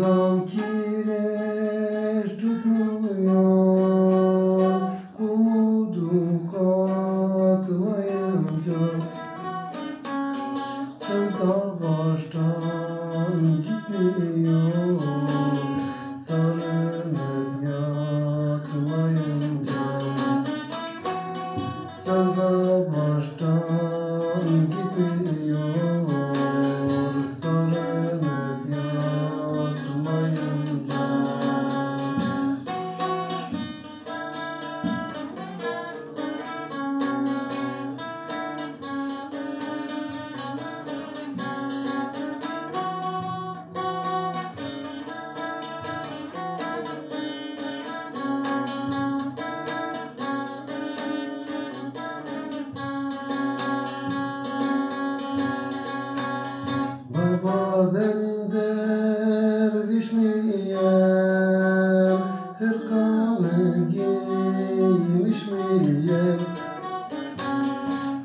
Odam kireç tutmuyor. Umudum kalkmayınca Sevda baştan gitmiyor Sarılıp yatmayınca Sevda baştan miyim? Hırkamı giymiş miyim?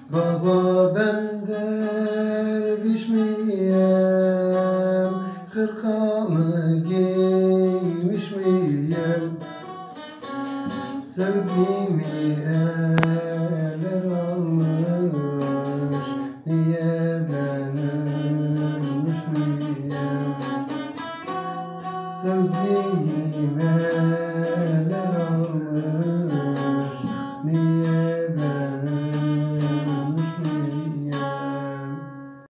Baba ben derviş miyim? Hırkamı giymiş miyim? Sevgimi Amen.